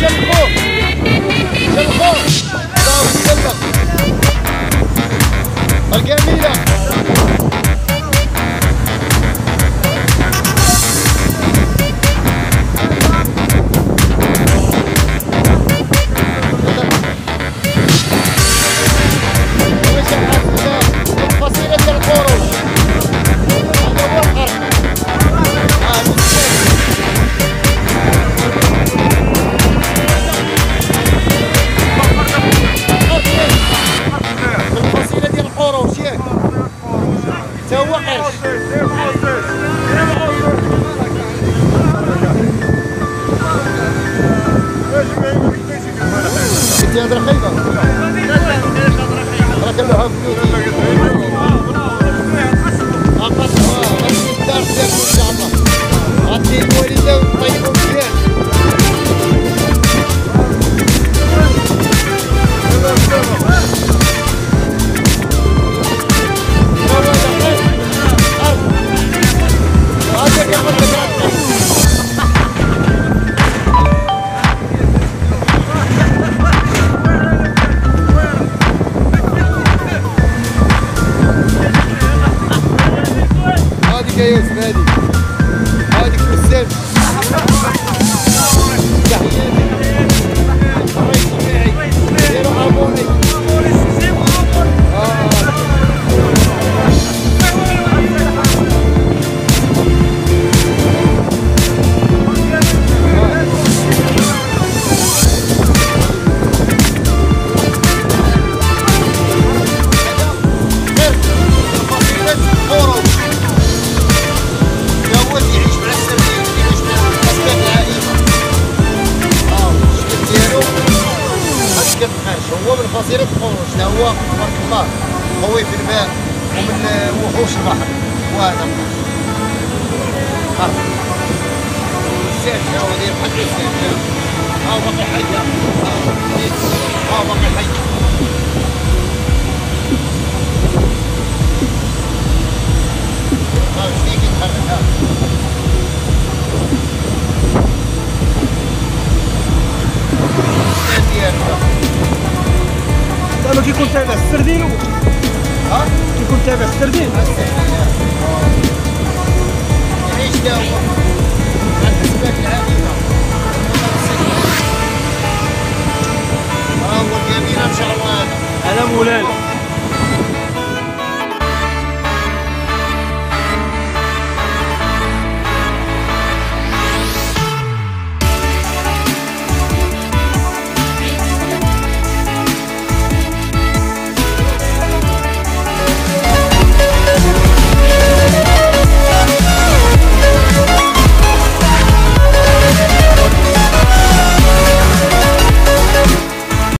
للفوق للفوق الله يسلمك الجميله vocês. Temos vocês. Temos vocês. scales ready. فصيلة قروش اللي هو تبارك الله قوي في الماء ومن وحوش البحر. وهذا. الساعة هو داير بحال الساعة ها باقي حي كيكون تابع السردين ها؟ كيكون تابع السردين يعيش دا هو مع الأسماك